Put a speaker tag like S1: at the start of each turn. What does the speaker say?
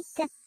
S1: いた。